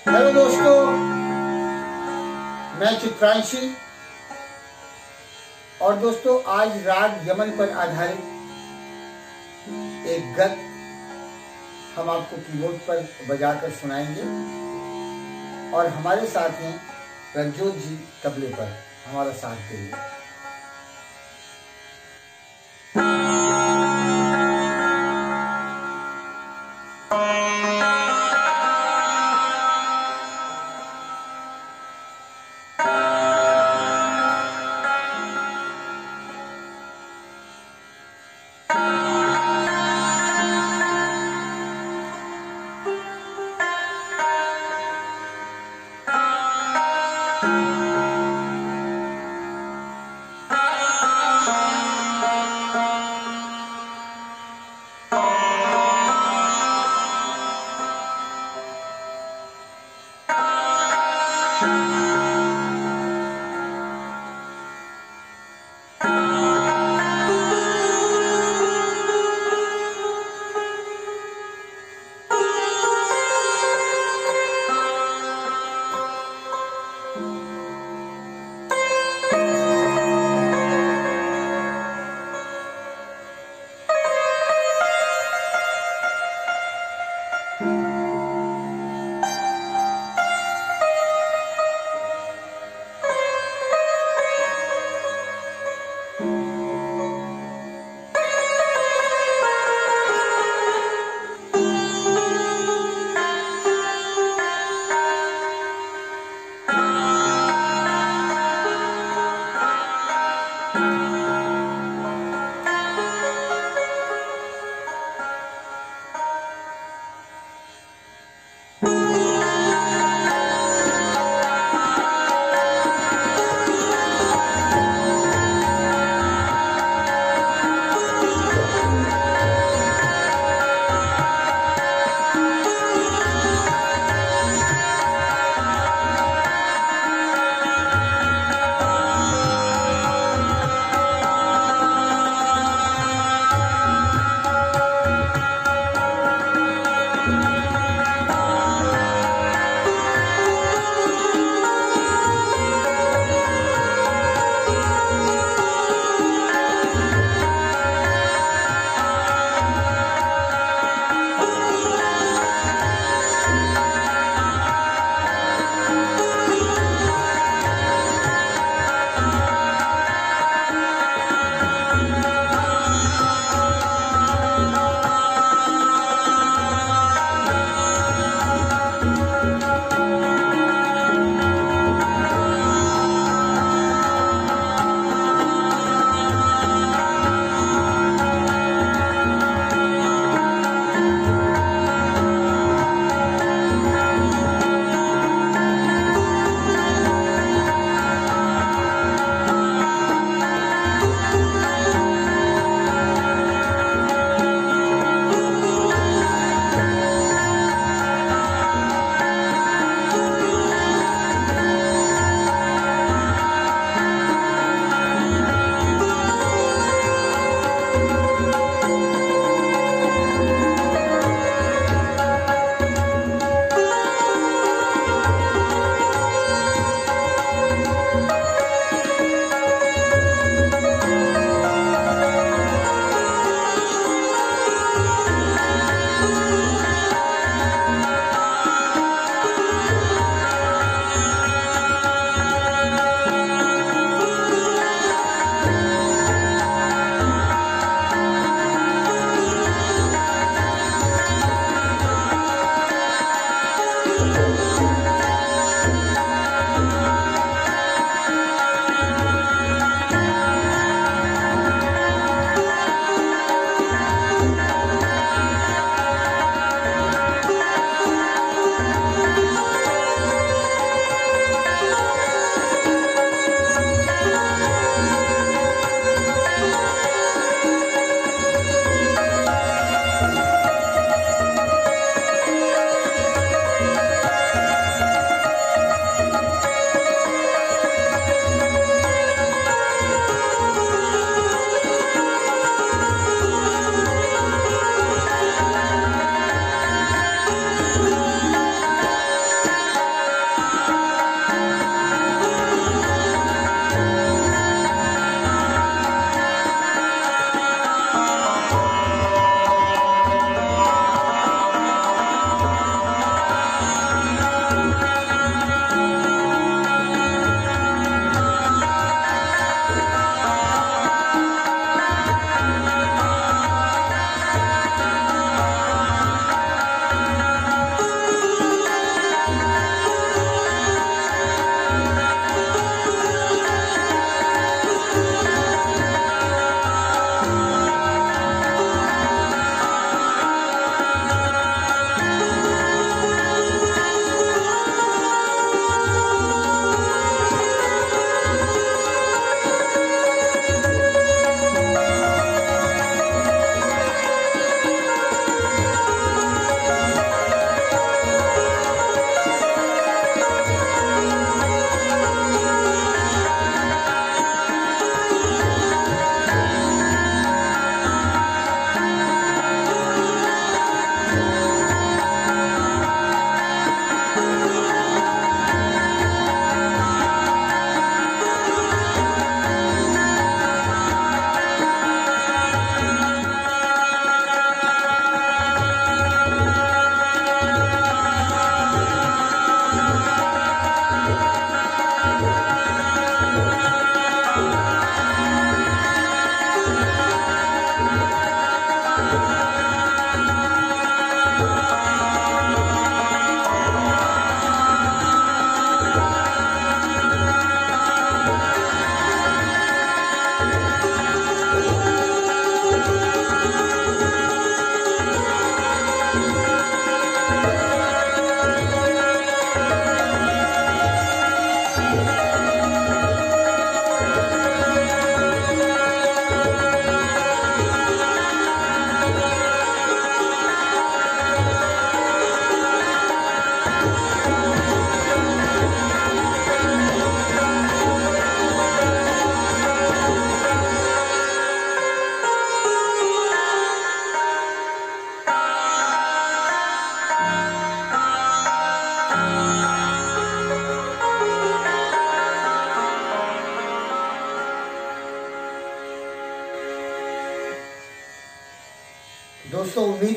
Hello दोस्तों, मैं चित्रांशी। और दोस्तों, आज राग यमन पर आधारित एक गत हम आपको कीबोर्ड पर बजाकर सुनाएँगे। और हमारे साथ हैं रंजोत जी तबले पर, हमारा साथ देंगे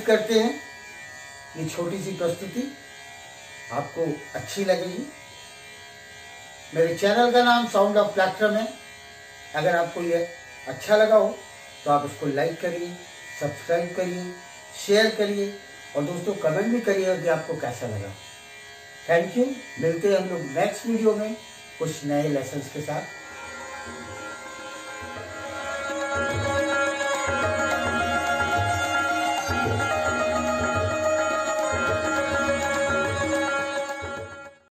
करते हैं ये छोटी सी प्रस्तुति आपको अच्छी लगेगी। मेरे चैनल का नाम साउंड ऑफ़ प्लेक्ट्रम है। अगर आपको ये अच्छा लगा हो तो आप इसको लाइक करिए सब्सक्राइब करिए शेयर करिए और दोस्तों कमेंट भी करिएगा कि आपको कैसा लगा। थैंक यू मिलते हैं हम लोग नेक्स्ट वीडियो में कुछ नए लेसन्स के साथ।